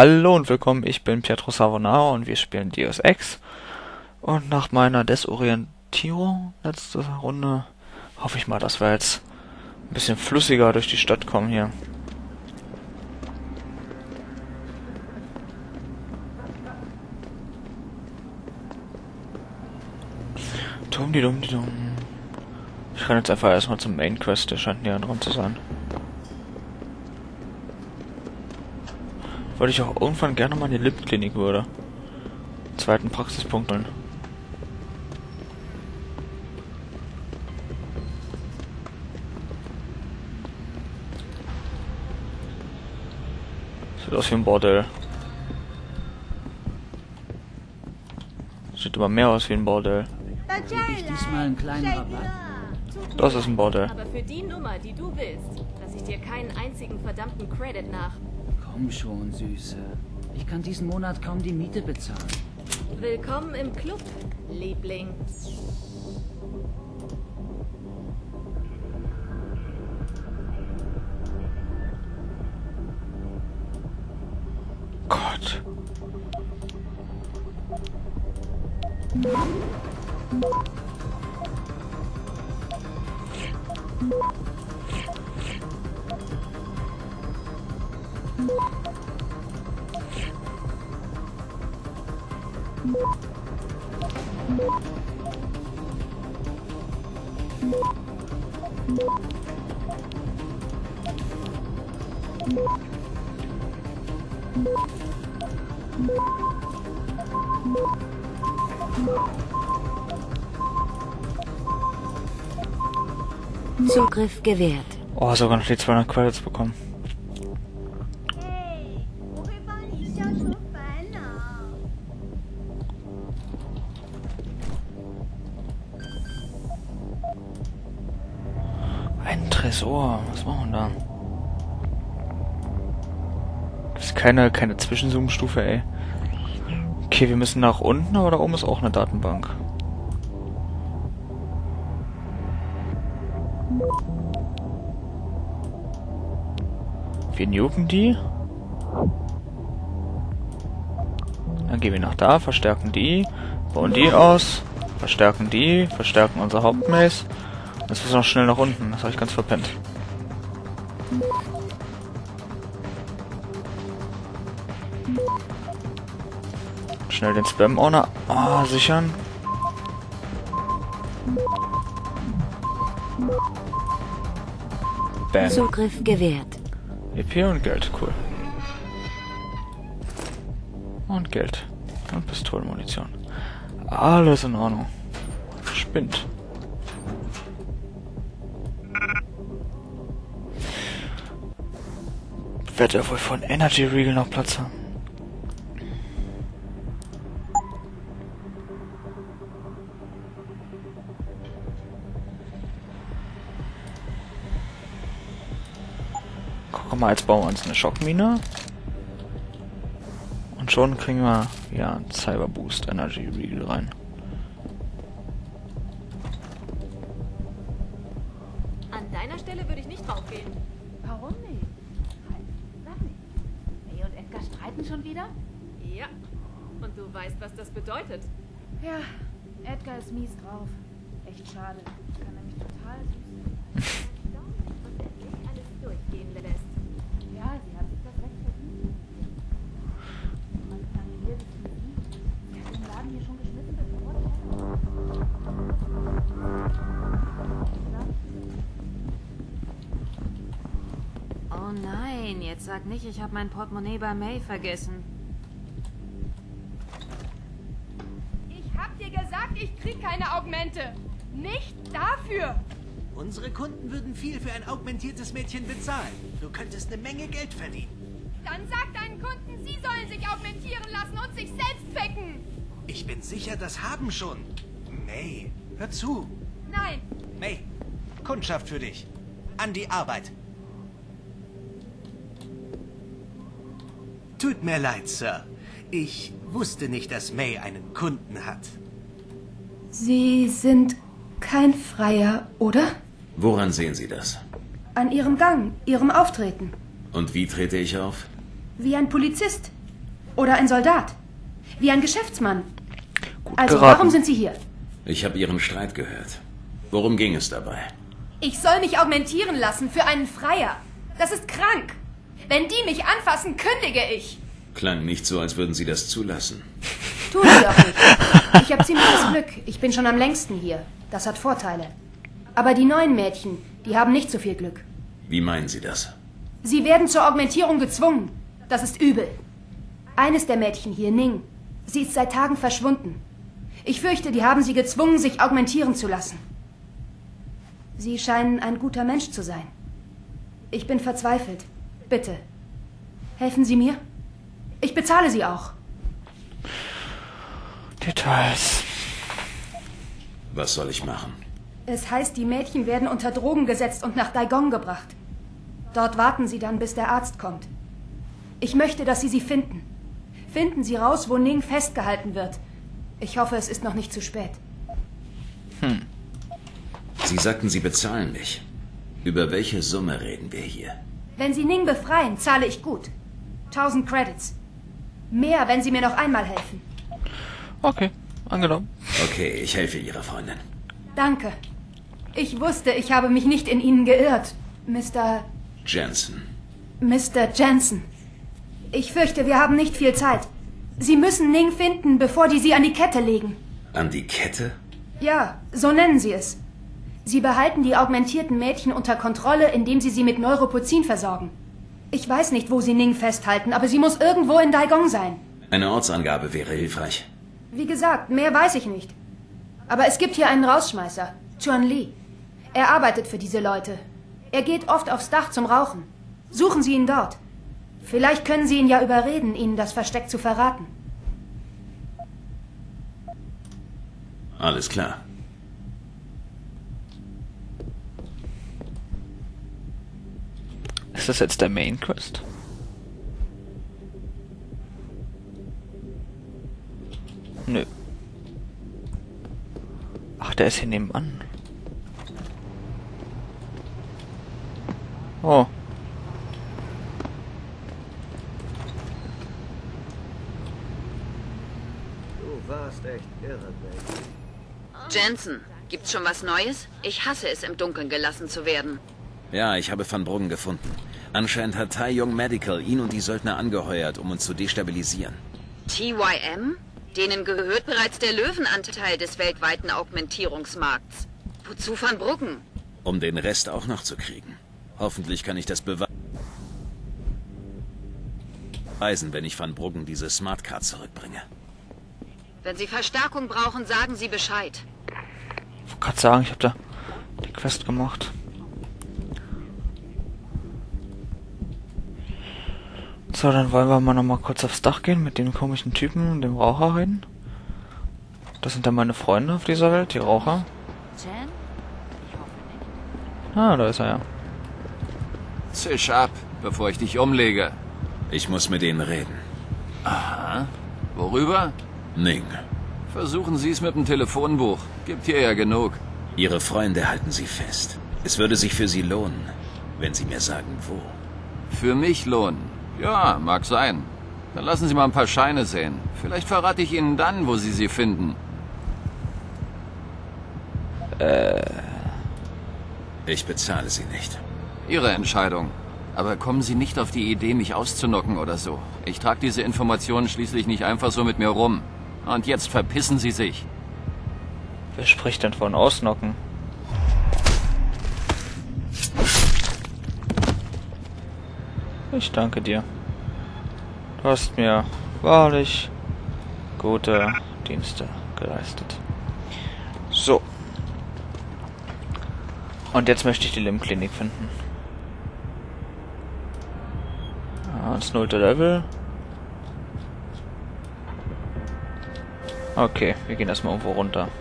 Hallo und willkommen, ich bin Pietro Savonaro und wir spielen Deus Ex. Und nach meiner Desorientierung letzte Runde hoffe ich mal, dass wir jetzt ein bisschen flüssiger durch die Stadt kommen hier. Dumm die dumm die dumm. Ich renne jetzt einfach erstmal zum Main Quest, der scheint näher dran zu sein. Wollte ich auch irgendwann gerne mal in die Lippenklinik würde. Zweiten Praxispunkt holen. Sieht aus wie ein Bordell. Sieht immer mehr aus wie ein Bordell. Das ist ein Bordell. Aber für die Nummer, die du willst, lasse ich dir keinen einzigen verdammten Credit nach. Komm schon, Süße. Ich kann diesen Monat kaum die Miete bezahlen. Willkommen im Club, Liebling. Zugriff gewährt. Oh, sogar noch die 200 Credits bekommen. Keine, keine Zwischenzoom-Stufe, ey. Okay, wir müssen nach unten, aber da oben ist auch eine Datenbank. Wir nuken die. Dann gehen wir nach da, verstärken die, bauen die aus, verstärken die, verstärken unser Hauptmaze. Jetzt müssen wir noch schnell nach unten, das habe ich ganz verpennt. Schnell den Spam-Owner ah, sichern. Bam. Zugriff gewährt. EP und Geld, cool. Und Geld. Und Pistolenmunition. Alles in Ordnung. Spinnt. Wird er wohl von Energy Regal noch Platz haben? Guck mal, jetzt bauen wir uns eine Schockmine. Und schon kriegen wir ja einen Cyber Boost Energy Regal rein. An deiner Stelle würde ich nicht draufgehen. Warum nicht? Halt, sag nicht. May und Edgar streiten schon wieder? Ja. Und du weißt, was das bedeutet. Ja, Edgar ist mies drauf. Echt schade. Kann nämlich total süß sein. sag nicht, ich habe mein Portemonnaie bei May vergessen. Ich hab dir gesagt, ich krieg keine Augmente. Nicht dafür. Unsere Kunden würden viel für ein augmentiertes Mädchen bezahlen. Du könntest eine Menge Geld verdienen. Dann sag deinen Kunden, sie sollen sich augmentieren lassen und sich selbst ficken. Ich bin sicher, das haben schon. May, hör zu. Nein, May, Kundschaft für dich. An die Arbeit. Tut mir leid, Sir. Ich wusste nicht, dass May einen Kunden hat. Sie sind kein Freier, oder? Woran sehen Sie das? An Ihrem Gang, Ihrem Auftreten. Und wie trete ich auf? Wie ein Polizist. Oder ein Soldat. Wie ein Geschäftsmann. Gut Also, geraten. warum sind Sie hier? Ich habe Ihren Streit gehört. Worum ging es dabei? Ich soll mich augmentieren lassen für einen Freier. Das ist krank. Wenn die mich anfassen, kündige ich. Klang nicht so, als würden Sie das zulassen. Tun Sie auch nicht. Ich habe ziemliches Glück. Ich bin schon am längsten hier. Das hat Vorteile. Aber die neuen Mädchen, die haben nicht so viel Glück. Wie meinen Sie das? Sie werden zur Augmentierung gezwungen. Das ist übel. Eines der Mädchen hier, Ning, sie ist seit Tagen verschwunden. Ich fürchte, die haben sie gezwungen, sich augmentieren zu lassen. Sie scheinen ein guter Mensch zu sein. Ich bin verzweifelt. Bitte, helfen Sie mir? Ich bezahle Sie auch. Details. Was soll ich machen? Es heißt, die Mädchen werden unter Drogen gesetzt und nach Daigong gebracht. Dort warten sie dann, bis der Arzt kommt. Ich möchte, dass Sie sie finden. Finden Sie raus, wo Ning festgehalten wird. Ich hoffe, es ist noch nicht zu spät. Sie sagten, Sie bezahlen mich. Über welche Summe reden wir hier? Wenn Sie Ning befreien, zahle ich gut. 1000 Credits. Mehr, wenn Sie mir noch einmal helfen. Okay, angenommen. Okay, ich helfe Ihrer Freundin. Danke. Ich wusste, ich habe mich nicht in Ihnen geirrt, Mr. Jensen. Mr. Jensen. Ich fürchte, wir haben nicht viel Zeit. Sie müssen Ning finden, bevor die sie an die Kette legen. An die Kette? Ja, so nennen sie es. Sie behalten die augmentierten Mädchen unter Kontrolle, indem sie sie mit Neuropozin versorgen. Ich weiß nicht, wo sie Ning festhalten, aber sie muss irgendwo in Daigong sein. Eine Ortsangabe wäre hilfreich. Wie gesagt, mehr weiß ich nicht. Aber es gibt hier einen Rausschmeißer, Chuan Li. Er arbeitet für diese Leute. Er geht oft aufs Dach zum Rauchen. Suchen Sie ihn dort. Vielleicht können Sie ihn ja überreden, Ihnen das Versteck zu verraten. Alles klar. Ist das jetzt der Main Quest? Nö. Ach, der ist hier nebenan. Oh. Du warst echt irre, Baby. Jensen, gibt's schon was Neues? Ich hasse es, im Dunkeln gelassen zu werden. Ja, ich habe Van Bruggen gefunden. Anscheinend hat Tai Young Medical ihn und die Söldner angeheuert, um uns zu destabilisieren. TYM? Denen gehört bereits der Löwenanteil des weltweiten Augmentierungsmarkts. Wozu Van Bruggen? Um den Rest auch noch zu kriegen. Hoffentlich kann ich das beweisen, wenn ich Van Bruggen diese Smartcard zurückbringe. Wenn Sie Verstärkung brauchen, sagen Sie Bescheid. Ich wollte gerade sagen, ich habe da die Quest gemacht. So, dann wollen wir mal noch mal kurz aufs Dach gehen mit dem komischen Typen und dem Raucher reden. Das sind dann meine Freunde auf dieser Welt, die Raucher. Jen? Ich hoffe nicht. Ah, da ist er ja. Zisch ab, bevor ich dich umlege. Ich muss mit ihnen reden. Aha. Worüber? Ning. Versuchen Sie es mit dem Telefonbuch. Gibt hier ja genug. Ihre Freunde halten sie fest. Es würde sich für sie lohnen, wenn sie mir sagen, wo. Für mich lohnen. Ja, mag sein. Dann lassen Sie mal ein paar Scheine sehen. Vielleicht verrate ich Ihnen dann, wo Sie sie finden. Ich bezahle sie nicht. Ihre Entscheidung. Aber kommen Sie nicht auf die Idee, mich auszunocken oder so. Ich trage diese Informationen schließlich nicht einfach so mit mir rum. Und jetzt verpissen Sie sich. Wer spricht denn von Ausnocken? Ich danke dir. Du hast mir wahrlich gute Dienste geleistet. So. Und jetzt möchte ich die Lim-Klinik finden. Ah, das nullte Level. Okay, wir gehen erstmal irgendwo runter. “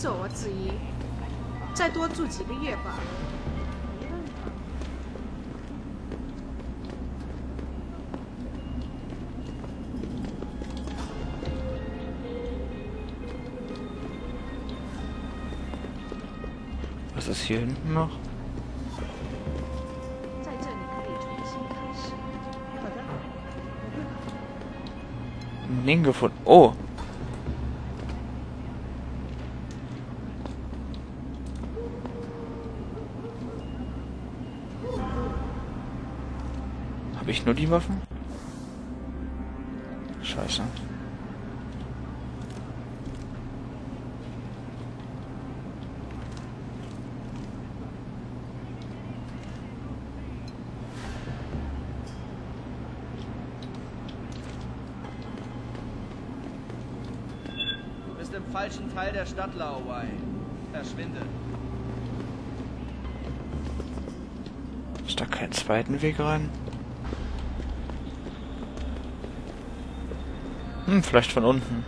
自我质疑。再多住几个月吧。Was ist hier hinten noch? noch? 在这里可以重新开始。好的。Ning gefunden. Oh. Habe ich nur die Waffen? Scheiße. Du bist im falschen Teil der Stadt, Laowai. Verschwinde. Ist da keinen zweiten Weg rein? Hm, vielleicht von unten.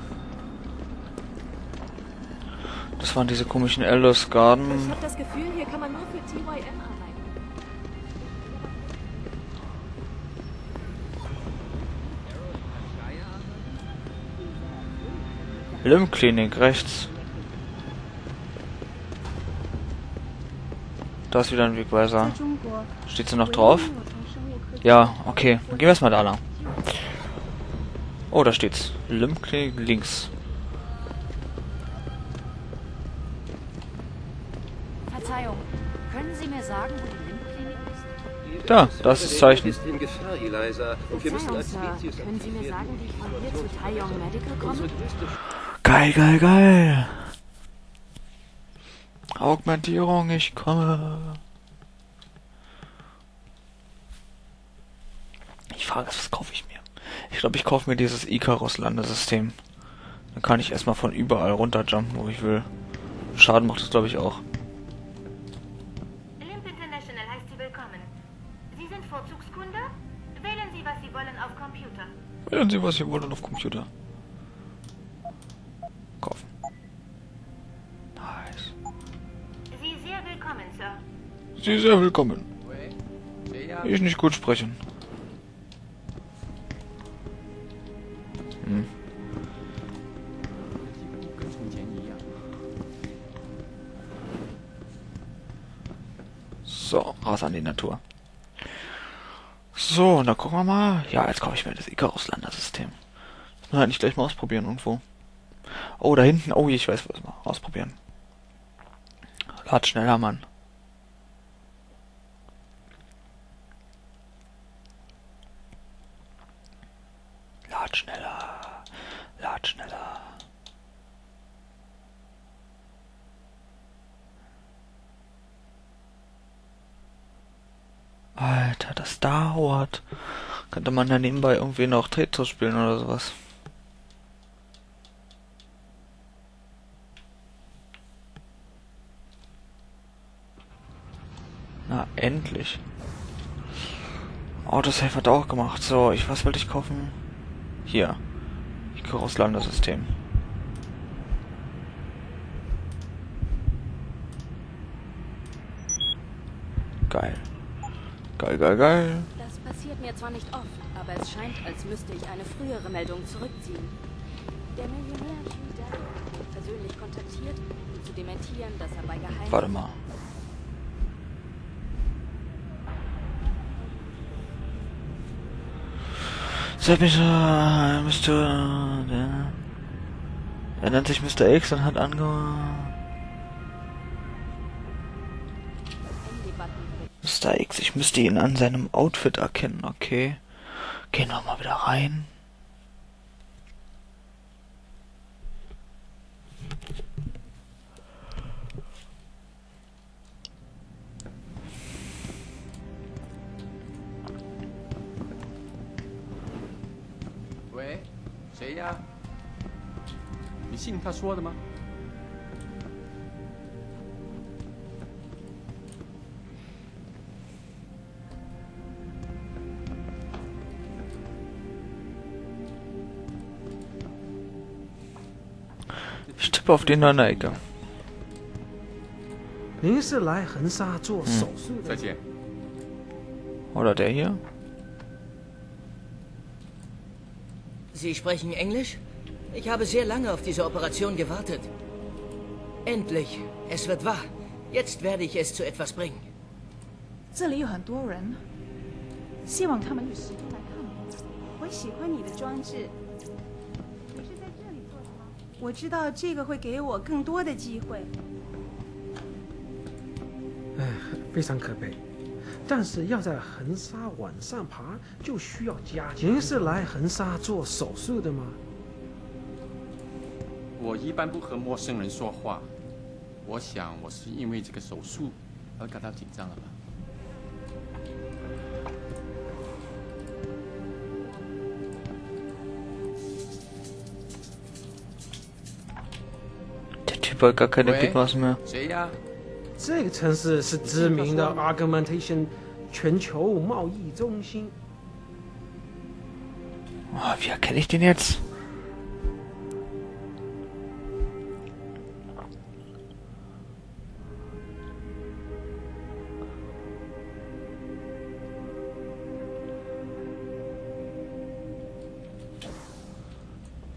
Das waren diese komischen Elders Garden. Ich habe das Gefühl, hier kann man nur für TYM arbeiten. Lymnklinik rechts. Da ist wieder ein Wegweiser. Steht sie noch drauf? Ja, okay. Dann gehen wir erstmal da lang. Oh, da steht's. Limb-Klinik links. Verzeihung, können Sie mir sagen, wo die ist? Da, das ist das Zeichen. ist in Gefahr, Eliza. Und wir müssen Verzeihung, als Sir. Spezies Können Sie mir aktiv sagen, werden. wie ich von hier zu Taeyong Medical komme? Unsere größte Geil, geil, geil. Augmentierung, ich komme. Ich frage, was kaufe ich mir? Ich glaube, ich kaufe mir dieses Icarus-Landesystem. Dann kann ich erstmal von überall runterjumpen, wo ich will. Schaden macht das, glaube ich, auch. Limp International heißt Sie willkommen. Sie sind Vorzugskunde? Wählen Sie, was Sie wollen auf Computer. Wählen Sie, was Sie wollen auf Computer. Kaufen. Nice. Sie sehr willkommen, Sir. Sie sehr willkommen. Ich nicht gut sprechen. Raus an die Natur. So, und dann gucken wir mal. Ja, jetzt kaufe ich mir das Icarus-Landersystem. Das muss halt nicht gleich mal ausprobieren irgendwo. Oh, da hinten. Oh, ich weiß was mal. Ausprobieren. Lad schneller, Mann. Lad schneller. Lad schneller. Alter, das dauert. Könnte man ja nebenbei irgendwie noch Tetris spielen oder sowas. Na, endlich. Autosave hat auch gemacht. So, ich, was wollte ich kaufen? Hier. Icarus Landesystem. Geil. Geil, geil, geil. Das passiert mir zwar nicht oft, aber es scheint, als müsste ich eine frühere Meldung zurückziehen. Der Millionär Hugh persönlich kontaktiert, um zu dementieren, dass er bei Geheim... Warte mal. Seit mich, äh, Mr. Der, er nennt sich Mr. X und hat ange... Mr. X, ich müsste ihn an seinem Outfit erkennen, okay. Gehen wir mal wieder rein. “喂，谁呀？你信他说的吗？” Ich tippe auf die Nonne-Ecke. Hm. Oder der hier? Sie sprechen Englisch? Ich habe sehr lange auf diese Operation gewartet. Endlich, es wird wahr. Jetzt werde ich es zu etwas bringen. Hier 我知道这个会给我更多的机会。唉，非常可悲。但是要在横沙往上爬，就需要加钱。您是来横沙做手术的吗？我一般不和陌生人说话。我想我是因为这个手术而感到紧张了吧。谁呀？这个城市是知名的 argumentation 全球贸易中心。啊比较肯定是今天吃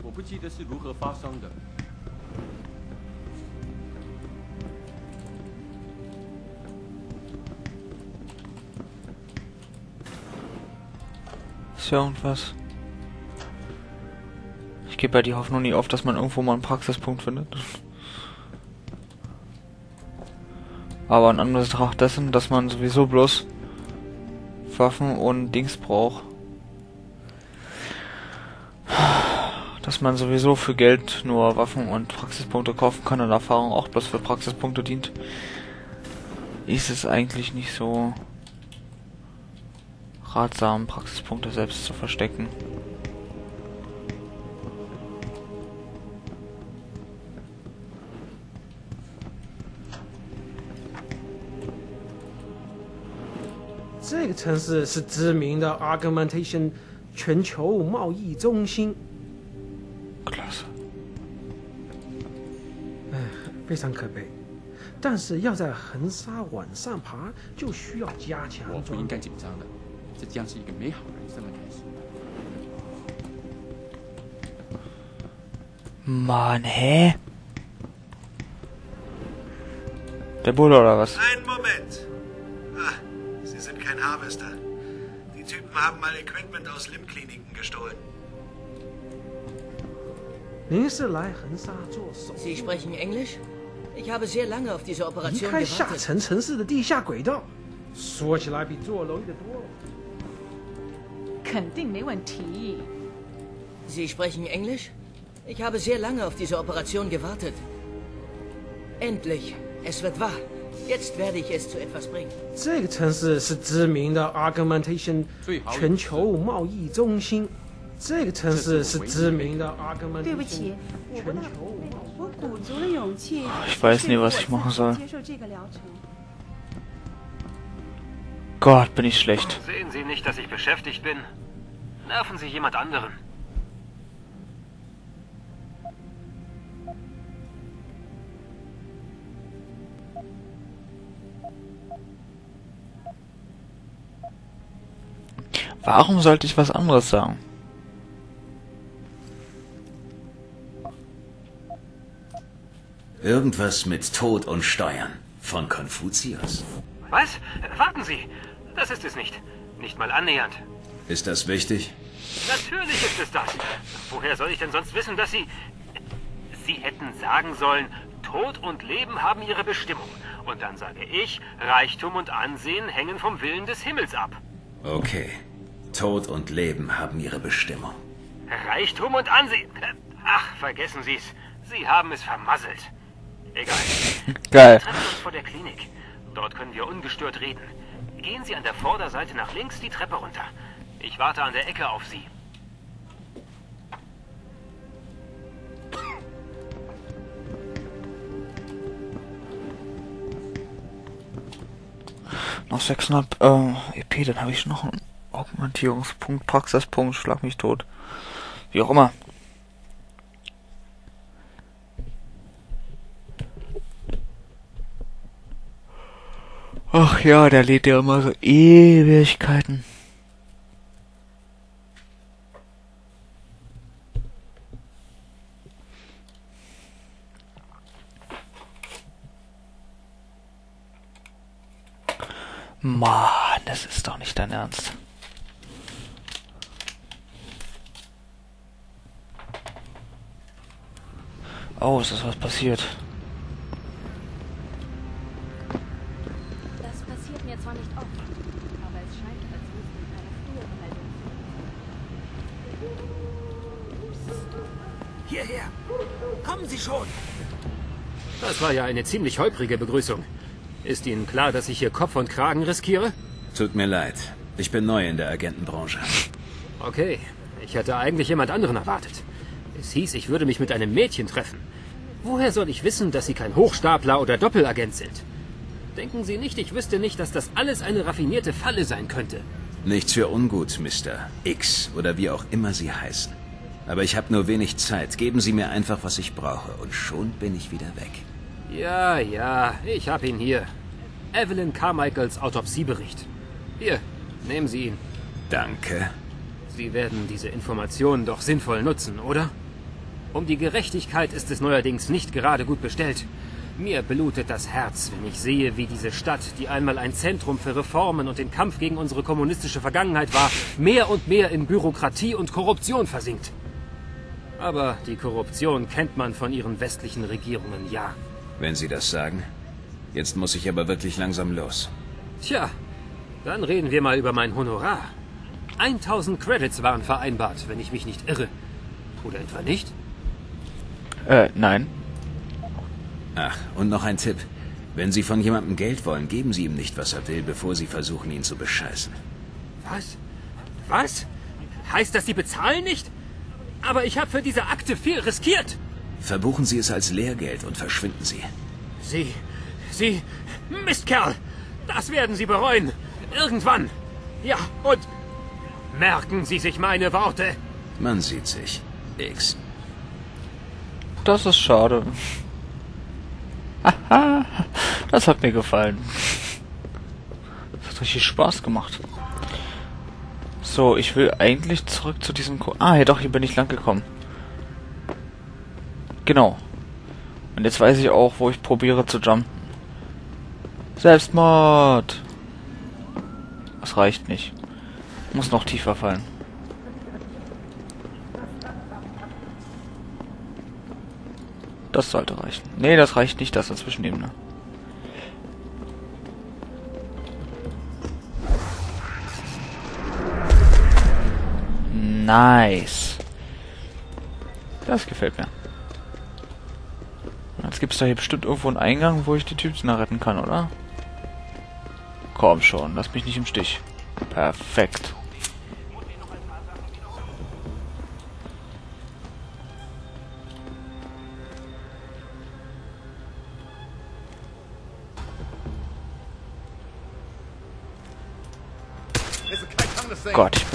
我不记得是如何发生的。Ist ja irgendwas. Ich gebe ja die Hoffnung nie auf, dass man irgendwo mal einen Praxispunkt findet. Aber in Anbetracht dessen, dass man sowieso bloß Waffen und Dings braucht. Dass man sowieso für Geld nur Waffen und Praxispunkte kaufen kann und Erfahrung auch bloß für Praxispunkte dient. Ist es eigentlich nicht so ratsam, Praxispunkte selbst zu verstecken. “这个城市是知名的 Augmentation 全球贸易中心。 Klasse。唉，非常可悲。但是要在横沙往上爬，就需要加强。我不应该紧张的， 这将是一个美好人生的开始。 Mann, hä? Der Bulle oder was? Einen Moment. Ah, Sie sind kein Harvester. Die Typen haben mal Equipment aus Lim-Kliniken gestohlen. 您是来横沙做手术？ Sie sprechen Englisch? Ich habe sehr lange auf diese 离 Operation 开下 gewartet. Sie sprechen Englisch? Ich habe sehr lange auf diese Operation gewartet. Endlich, es wird wahr. Jetzt werde ich es zu etwas bringen. 这个城市是知名的 Augmentation 全球贸易中心。这个城市是知名的 Augmentation 对不起，我不大我鼓足了勇气。 Ich weiß nie, was ich machen soll. 接受这个疗程。 Gott, bin ich schlecht. Sehen Sie nicht, dass ich beschäftigt bin? Nerven Sie jemand anderen. Warum sollte ich was anderes sagen? Irgendwas mit Tod und Steuern. Von Konfuzius. Was? Warten Sie! Das ist es nicht. Nicht mal annähernd. Ist das wichtig? Natürlich ist es das. Woher soll ich denn sonst wissen, dass Sie... Sie hätten sagen sollen, Tod und Leben haben ihre Bestimmung. Und dann sage ich, Reichtum und Ansehen hängen vom Willen des Himmels ab. Okay. Tod und Leben haben ihre Bestimmung. Reichtum und Ansehen... Ach, vergessen Sie's. Sie haben es vermasselt. Egal. Geil. Wir treffen uns vor der Klinik. Dort können wir ungestört reden. Gehen Sie an der Vorderseite nach links die Treppe runter. Ich warte an der Ecke auf Sie. Noch 600 äh, EP, dann habe ich noch einen Augmentierungspunkt, Praxispunkt, schlag mich tot. Wie auch immer. Ach ja, der lädt ja immer so Ewigkeiten. Mann, das ist doch nicht dein Ernst. Oh, ist das was passiert? Das passiert mir zwar nicht oft, aber es scheint, als müsste ich eine frühere Meldung Hierher! Kommen Sie schon! Das war ja eine ziemlich holprige Begrüßung. Ist Ihnen klar, dass ich hier Kopf und Kragen riskiere? Tut mir leid. Ich bin neu in der Agentenbranche. Okay, ich hätte eigentlich jemand anderen erwartet. Es hieß, ich würde mich mit einem Mädchen treffen. Woher soll ich wissen, dass Sie kein Hochstapler oder Doppelagent sind? Denken Sie nicht, ich wüsste nicht, dass das alles eine raffinierte Falle sein könnte. Nichts für ungut, Mr. X oder wie auch immer Sie heißen. Aber ich habe nur wenig Zeit. Geben Sie mir einfach, was ich brauche, und schon bin ich wieder weg. Ja, ja, ich hab ihn hier. Evelyn Carmichaels Autopsiebericht. Hier, nehmen Sie ihn. Danke. Sie werden diese Informationen doch sinnvoll nutzen, oder? Um die Gerechtigkeit ist es neuerdings nicht gerade gut bestellt. Mir blutet das Herz, wenn ich sehe, wie diese Stadt, die einmal ein Zentrum für Reformen und den Kampf gegen unsere kommunistische Vergangenheit war, mehr und mehr in Bürokratie und Korruption versinkt. Aber die Korruption kennt man von ihren westlichen Regierungen, ja. Wenn Sie das sagen. Jetzt muss ich aber wirklich langsam los. Tja, dann reden wir mal über mein Honorar. 1000 Credits waren vereinbart, wenn ich mich nicht irre. Oder etwa nicht? Äh, nein. Ach, und noch ein Tipp. Wenn Sie von jemandem Geld wollen, geben Sie ihm nicht, was er will, bevor Sie versuchen, ihn zu bescheißen. Was? Was? Heißt das, Sie bezahlen nicht? Aber ich habe für diese Akte viel riskiert. Verbuchen Sie es als Lehrgeld und verschwinden Sie. Sie, Sie, Mistkerl, das werden Sie bereuen. Irgendwann. Ja, und merken Sie sich meine Worte. Man sieht sich. X. Das ist schade. Haha, das hat mir gefallen. Das hat richtig Spaß gemacht. So, ich will eigentlich zurück zu diesem... Ko ah, ja doch, hier bin ich lang gekommen. Genau. Und jetzt weiß ich auch, wo ich probiere zu jumpen. Selbstmord! Das reicht nicht. Muss noch tiefer fallen. Das sollte reichen. Nee, das reicht nicht, das dazwischen nehmen, ne? Nice. Das gefällt mir. Jetzt gibt es da hier bestimmt irgendwo einen Eingang, wo ich die Typen retten kann, oder? Komm schon, lass mich nicht im Stich. Perfekt. Gott, ich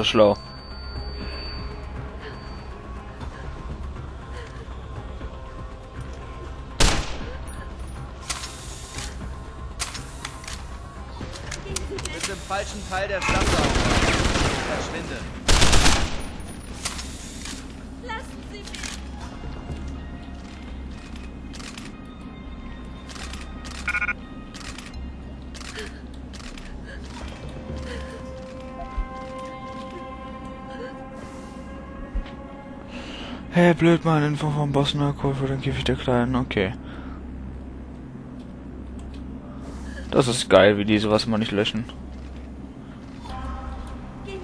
so schlau. Falschen Teil der Hey, blöd, mal Info vom Boss Narco für den Käfig der Kleinen. Okay. Das ist geil, wie die sowas immer nicht löschen. Ich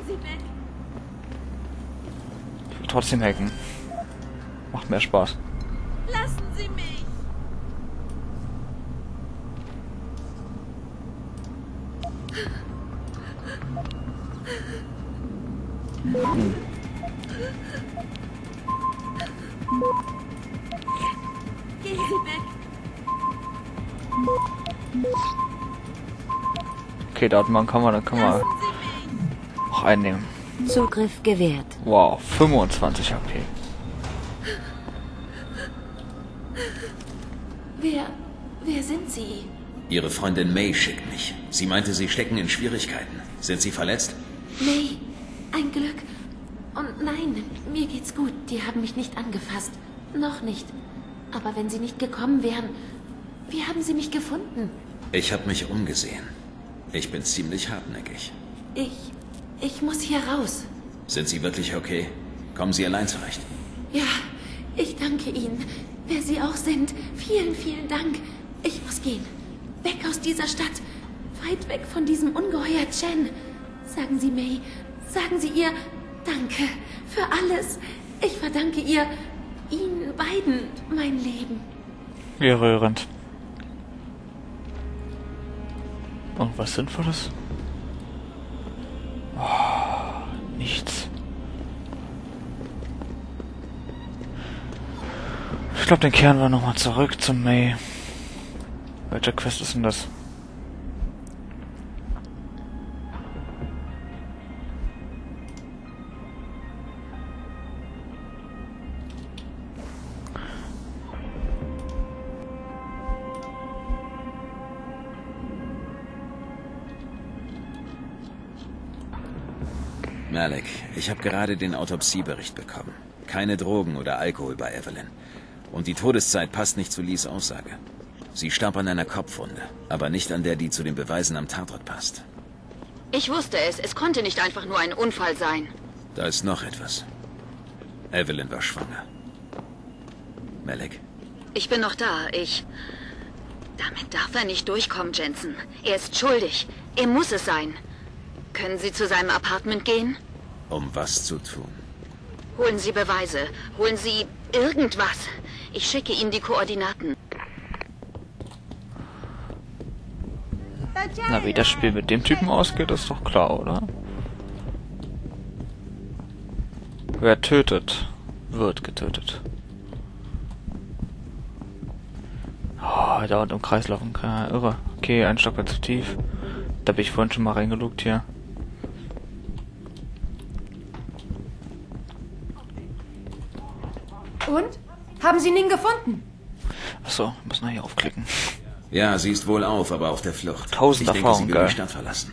will trotzdem hacken. Macht mehr Spaß. Arcade-Automaten kann man, dann kann man auch einnehmen. Zugriff gewährt. Wow, 25 HP. Wer, wer sind Sie? Ihre Freundin May schickt mich. Sie meinte, Sie stecken in Schwierigkeiten. Sind Sie verletzt? May, ein Glück. Und nein, mir geht's gut. Die haben mich nicht angefasst. Noch nicht. Aber wenn Sie nicht gekommen wären, wie haben Sie mich gefunden? Ich habe mich umgesehen. Ich bin ziemlich hartnäckig. Ich. ich muss hier raus. Sind Sie wirklich okay? Kommen Sie allein zurecht? Ja, ich danke Ihnen. Wer Sie auch sind, vielen, vielen Dank. Ich muss gehen. Weg aus dieser Stadt. Weit weg von diesem Ungeheuer Chen. Sagen Sie May, sagen Sie ihr Danke für alles. Ich verdanke ihr, Ihnen beiden, mein Leben. Wie rührend. Irgendwas Sinnvolles? Oh, nichts. Ich glaube, den kehren wir nochmal zurück zum May. Welche Quest ist denn das? Malik, ich habe gerade den Autopsiebericht bekommen. Keine Drogen oder Alkohol bei Evelyn. Und die Todeszeit passt nicht zu Lees Aussage. Sie starb an einer Kopfwunde, aber nicht an der, die zu den Beweisen am Tatort passt. Ich wusste es. Es konnte nicht einfach nur ein Unfall sein. Da ist noch etwas. Evelyn war schwanger. Malik, Ich bin noch da. Ich. Damit darf er nicht durchkommen, Jensen. Er ist schuldig. Er muss es sein. Können Sie zu seinem Apartment gehen? Um was zu tun? Holen Sie Beweise. Holen Sie irgendwas. Ich schicke Ihnen die Koordinaten. Na, wie das Spiel mit dem Typen ausgeht, ist doch klar, oder? Wer tötet, wird getötet. Oh, dauernd im Kreis laufen kann. Irre. Okay, ein Stock war zu tief. Da bin ich vorhin schon mal reingelugt hier. Und? Haben Sie Ning gefunden? Achso, muss noch hier aufklicken. Ja, sie ist wohl auf, aber auf der Flucht. Tausend ich denke, Erfahrung, sie will die. Stadt verlassen.